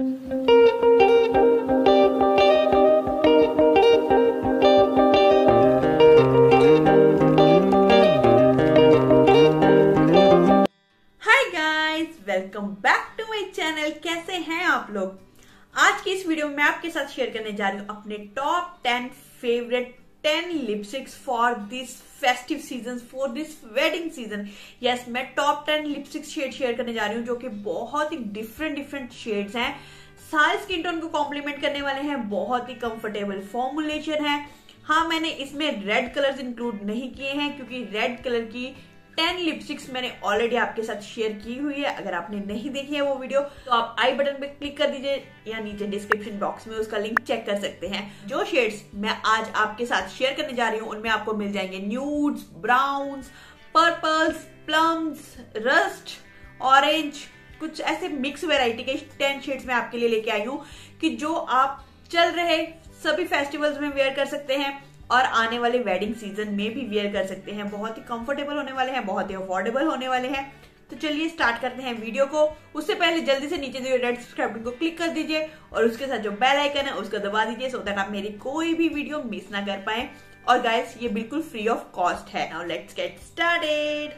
Welcome back to my channel कैसे हैं आप लोग? आज की इस वीडियो में आपके साथ शेयर करने जा रही हूँ अपने top ten favourite ten lipsticks for this festive season for this wedding season yes मैं top ten lipstick shade share करने जा रही हूँ, जो कि बहुत ही डिफरेंट डिफरेंट शेड्स हैं। सारे स्किन टोन को कॉम्प्लीमेंट करने वाले हैं, बहुत ही कंफर्टेबल फॉर्मुलेशन है। हाँ मैंने इसमें रेड कलर्स इंक्लूड नहीं किए हैं, क्योंकि रेड कलर की टेन लिपस्टिक्स मैंने ऑलरेडी आपके साथ शेयर की हुई है। अगर आपने नहीं देखी है वो वीडियो तो आप आई बटन पे क्लिक कर दीजिए या नीचे डिस्क्रिप्शन बॉक्स में उसका लिंक चेक कर सकते हैं। जो शेड्स मैं आज आपके साथ शेयर करने जा रही हूँ, उनमें आपको मिल जाएँगे nudes brown purples plums rust orange कुछ ऐसे मिक्स वेराइटी के टेन शेड्स में आपके लिए लेके आई हूँ कि जो आप चल रहे सभी फेस्टिवल्स में वेयर कर सकते हैं। और आने वाले वेडिंग सीज़न में भी वेयर कर सकते हैं। बहुत ही कंफर्टेबल होने वाले हैं, बहुत ही अफोर्डेबल होने वाले हैं। तो चलिए स्टार्ट करते हैं वीडियो को। उससे पहले जल्दी से नीचे जो रेड सब्सक्राइब को क्लिक कर दीजिए और उसके साथ जो बेल आइकन है उसको दबा दीजिए सो दैट आप मेरी कोई भी वीडियो मिस ना कर पाए। और गाइस ये बिल्कुल फ्री ऑफ़ कॉस्ट है। Now let's get started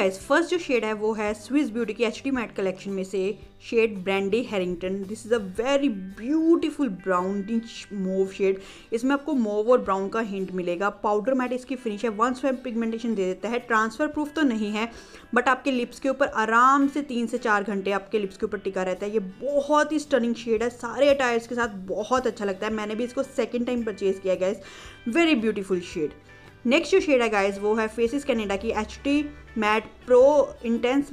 guys first जो शेड है वो है स्विस ब्यूटी की एच डी मैट कलेक्शन में से shade brandy Harrington this is a very beautiful brown mauve shade इसमें आपको मोव और ब्राउन का हिंट मिलेगा. पाउडर मैट इसकी फिनिश है. वन स्वैम पिगमेंटेशन दे देता है ट्रांसफ़र प्रूफ तो नहीं है बट आपके लिप्स के ऊपर आराम से तीन से चार घंटे आपके लिप्स के ऊपर टिका रहता है. ये बहुत ही स्टनिंग शेड है. सारे अटायर्स के साथ बहुत अच्छा लगता है. मैंने भी इसको सेकेंड टाइम परचेज किया गया इस वेरी ब्यूटीफुल शेड नेक्स्ट जो शेड है गाइज़ वो है फेसिस कैनेडा की H D matte pro intense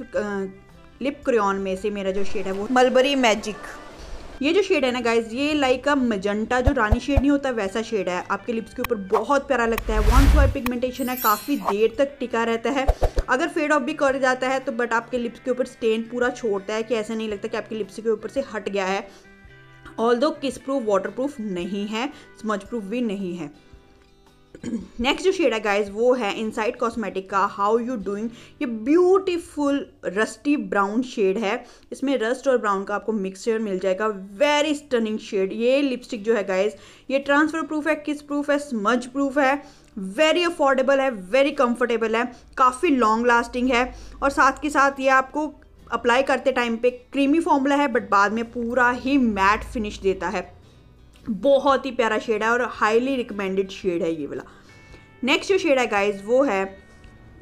lip crayon में से मेरा जो शेड है वो मलबरी मैजिक ये जो शेड है ना गाइज़ ये लाइक अ मजंटा जो रानी शेड नहीं होता, वैसा शेड है। आपके लिप्स के ऊपर बहुत प्यारा लगता है। वन स्वाइप पिगमेंटेशन है, काफ़ी देर तक टिका रहता है। अगर फेड ऑफ़ भी कर जाता है तो बट आपके लिप्स के ऊपर स्टेन पूरा छोड़ता है कि ऐसा नहीं लगता कि आपके लिप्स के ऊपर से हट गया है। ऑल दो किस प्रूफ वाटर प्रूफ नहीं है स्मज प्रूफ भी नहीं है। नेक्स्ट जो शेड है गाइज़ वो है इनसाइड कॉस्मेटिक का हाउ यू डूइंग ये ब्यूटीफुल रस्टी ब्राउन शेड है। इसमें रस्ट और ब्राउन का आपको मिक्सचर मिल जाएगा। वेरी स्टनिंग शेड ये लिपस्टिक जो है गाइज़ ये ट्रांसफ़र प्रूफ है किस प्रूफ है स्मज प्रूफ है। वेरी अफोर्डेबल है वेरी कंफर्टेबल है। काफ़ी लॉन्ग लास्टिंग है। और साथ के साथ ये आपको अप्लाई करते टाइम पे क्रीमी फॉर्मूला है बट बाद में पूरा ही मैट फिनिश देता है। बहुत ही प्यारा शेड है और हाईली रिकमेंडेड शेड है ये वाला। नेक्स्ट जो शेड है गाइज़ वो है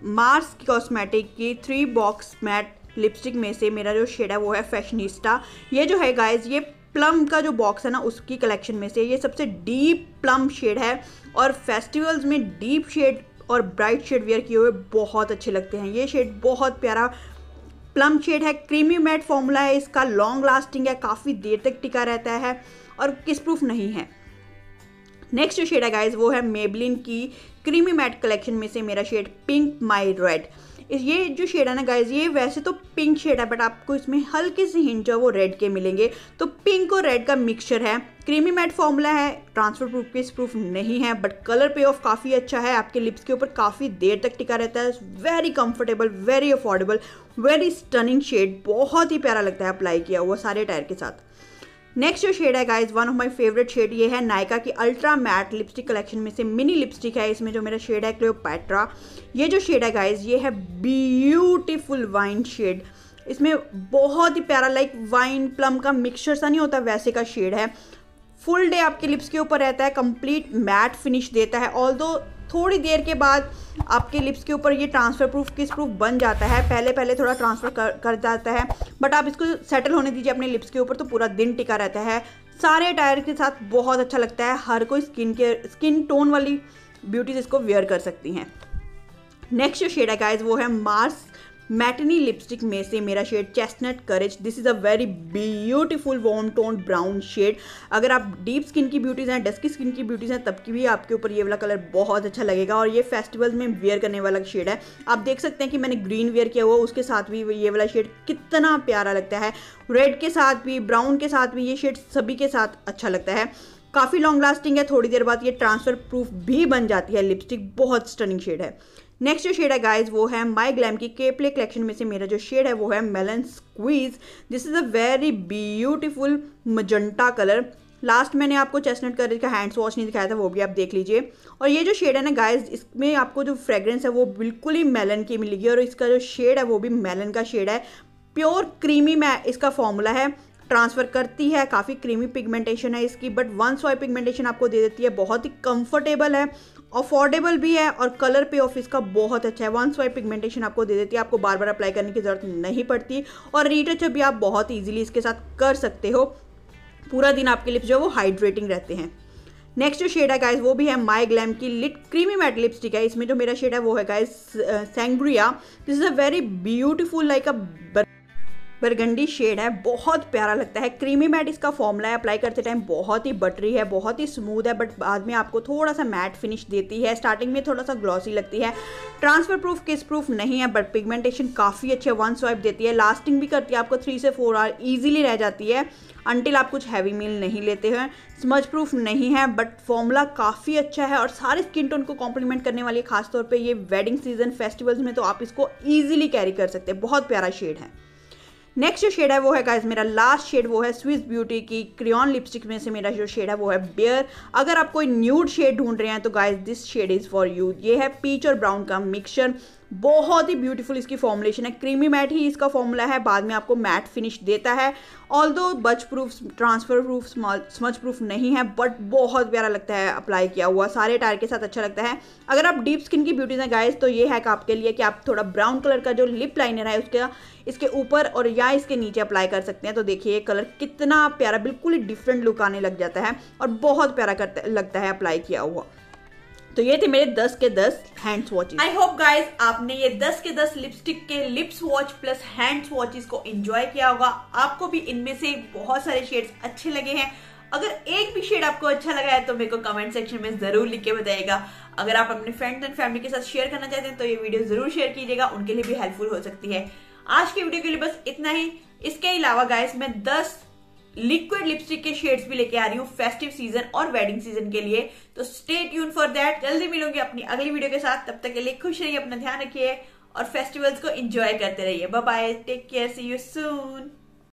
मार्स कॉस्मेटिक की थ्री बॉक्स मैट लिपस्टिक में से मेरा जो शेड है वो है फैशनिस्टा ये जो है गाइज़ ये प्लम का जो बॉक्स है ना, उसकी कलेक्शन में से ये सबसे डीप प्लम शेड है और फेस्टिवल्स में डीप शेड और ब्राइट शेड वेयर किए हुए बहुत अच्छे लगते हैं। ये शेड बहुत प्यारा प्लम शेड है। क्रीमी मैट फॉर्मूला है, इसका लॉन्ग लास्टिंग है, काफ़ी देर तक टिका रहता है। और किस प्रूफ नहीं है। नेक्स्ट जो शेड है गाइज़ वो है मेबलिन की क्रीमी मैट कलेक्शन में से मेरा शेड पिंक माई रेड ये जो शेड है ना गाइज़ ये वैसे तो पिंक शेड है बट आपको इसमें हल्के से हिंट जो वो रेड के मिलेंगे। तो पिंक और रेड का मिक्सचर है। क्रीमी मैट फॉर्मूला है ट्रांसफ़र प्रूफ किस प्रूफ नहीं है बट कलर पे ऑफ़ काफ़ी अच्छा है। आपके लिप्स के ऊपर काफ़ी देर तक टिका रहता है। Very comfortable very affordable very stunning shade बहुत ही प्यारा लगता है अप्लाई किया हुआ सारे टायर के साथ। नेक्स्ट जो शेड है guys one of my favourite shade ये है नायका की अल्ट्रा मैट लिपस्टिक कलेक्शन में से मिनी लिपस्टिक है, इसमें जो मेरा शेड है क्लियोपैट्रा ये जो शेड है गाइज़ ये है ब्यूटीफुल वाइन शेड इसमें बहुत ही प्यारा लाइक वाइन प्लम का मिक्सचर सा नहीं होता, वैसे का शेड है। फुल डे आपके लिप्स के ऊपर रहता है कंप्लीट मैट फिनिश देता है। ऑल थोड़ी देर के बाद आपके लिप्स के ऊपर ये ट्रांसफ़र प्रूफ किस प्रूफ बन जाता है। पहले पहले थोड़ा ट्रांसफ़र कर, कर जाता है। बट आप इसको सेटल होने दीजिए अपने लिप्स के ऊपर तो पूरा दिन टिका रहता है। सारे टायर के साथ बहुत अच्छा लगता है। हर कोई स्किन के स्किन टोन वाली ब्यूटीज इसको वेयर कर सकती हैं। नेक्स्ट जो शेड है गाइज़ वो है मार्स मैटनी लिपस्टिक में से मेरा shade chestnut courage this is a very beautiful warm tone brown shade अगर आप डीप स्किन की ब्यूटीज़ हैं डस्की स्किन की ब्यूटीज़ हैं, तब की भी आपके ऊपर ये वाला कलर बहुत अच्छा लगेगा और ये फेस्टिवल में वेयर करने वाला शेड है. आप देख सकते हैं कि मैंने ग्रीन वेयर किया हुआ, उसके साथ भी ये वाला शेड कितना प्यारा लगता है. रेड के साथ भी ब्राउन के साथ भी ये शेड सभी के साथ अच्छा लगता है. काफ़ी लॉन्ग लास्टिंग है, थोड़ी देर बाद ये ट्रांसफ़र प्रूफ भी बन जाती है लिपस्टिक बहुत स्टनिंग शेड है। नेक्स्ट जो शेड है गाइज़ वो है माई ग्लैम की केपले कलेक्शन में से मेरा जो शेड है, वो है melon squeeze this is a very beautiful magenta colour last मैंने आपको चेस्टनट कलर का हैंड्स वॉश नहीं दिखाया था, वो भी आप देख लीजिए। और ये जो शेड है ना गाइज़ इसमें आपको जो फ्रेग्रेंस है, वो बिल्कुल ही मेलन की मिलेगी। और इसका जो शेड है, वो भी मेलन का शेड है। प्योर क्रीमी मै इसका फॉर्मूला है। ट्रांसफ़र करती है, काफ़ी क्रीमी पिगमेंटेशन है इसकी बट वन सॉय पिगमेंटेशन आपको दे देती है, बहुत ही कंफर्टेबल है अफोर्डेबल भी है और कलर पे ऑफ़ इसका बहुत अच्छा है। वन स्वाइप पिगमेंटेशन आपको दे देती है, आपको बार बार अप्लाई करने की ज़रूरत नहीं पड़ती और रीटच भी आप बहुत ईजिली इसके साथ कर सकते हो। पूरा दिन आपके लिप्स जो वो हाइड्रेटिंग रहते हैं। नेक्स्ट जो शेड है गाइस वो भी है माई ग्लैम की लिट क्रीमी मैट लिपस्टिक है। इसमें जो मेरा शेड है वो है guys sangria this is a very beautiful like a burgundy shade है, बहुत प्यारा लगता है। क्रीमी मैट इसका फॉर्मूला है अप्लाई करते टाइम बहुत ही बटरी है, बहुत ही स्मूथ है बट बाद में आपको थोड़ा सा मैट फिनिश देती है। स्टार्टिंग में थोड़ा सा ग्लॉसी लगती है। ट्रांसफ़र प्रूफ किस प्रूफ नहीं है बट पिगमेंटेशन काफ़ी अच्छे वन स्वाइप देती है। लास्टिंग भी करती है आपको थ्री से फोर आवर ईजिली रह जाती है अनटिल आप कुछ हैवी मील नहीं लेते हैं। स्मज प्रूफ नहीं है बट फॉर्मूला काफ़ी अच्छा है और सारे स्किन टोन को कॉम्प्लीमेंट करने वाली है। खासतौर पर ये वेडिंग सीज़न फेस्टिवल्स में तो आप इसको ईजिली कैरी कर सकते हैं। बहुत प्यारा शेड है। नेक्स्ट जो शेड है वो है गाइज़ मेरा लास्ट शेड वो है स्विस ब्यूटी की क्रियॉन लिपस्टिक में से मेरा जो शेड है वो है बेयर अगर आप कोई न्यूड शेड ढूंढ रहे हैं तो guys this shade is for you ये है पीच और ब्राउन का मिक्सचर बहुत ही ब्यूटीफुल इसकी फॉर्मुलेशन है। क्रीमी मैट ही इसका फॉर्मूला है। बाद में आपको मैट फिनिश देता है। Although budge proof transfer proof smudge proof नहीं है बट बहुत प्यारा लगता है अप्लाई किया हुआ। सारे टायर के साथ अच्छा लगता है। अगर आप डीप स्किन की ब्यूटीज हैं गाइस तो ये है आपके लिए कि आप थोड़ा ब्राउन कलर का जो लिप लाइनर है उसके, इसके ऊपर और या इसके नीचे अप्लाई कर सकते हैं। तो देखिए कलर कितना प्यारा, बिल्कुल ही डिफरेंट लुक आने लग जाता है और बहुत प्यारा लगता है अप्लाई किया हुआ। तो ये थे मेरे 10 के 10 hand swatches I hope guys आपने ये 10 के 10 लिपस्टिक के lip swatch plus hand swatches को एंजॉय किया होगा। आपको भी इनमें से बहुत सारे शेड्स अच्छे लगे हैं। अगर एक भी शेड आपको अच्छा लगा है तो मेरे को कमेंट सेक्शन में ज़रूर लिख के बताइएगा। अगर आप अपने फ्रेंड्स एंड फैमिली के साथ शेयर करना चाहते हैं तो ये वीडियो ज़रूर शेयर कीजिएगा। उनके लिए भी हेल्पफुल हो सकती है। आज की वीडियो के लिए बस इतना ही। इसके अलावा गाइस मैं दस लिक्विड लिपस्टिक के शेड्स भी लेके आ रही हूँ फेस्टिव सीज़न और वेडिंग सीज़न के लिए। तो स्टे ट्यून फॉर दैट जल्दी मिलूँगी अपनी अगली वीडियो के साथ। तब तक के लिए खुश रहिए, अपना ध्यान रखिए और फेस्टिवल्स को एंजॉय करते रहिए। Bye take care see you soon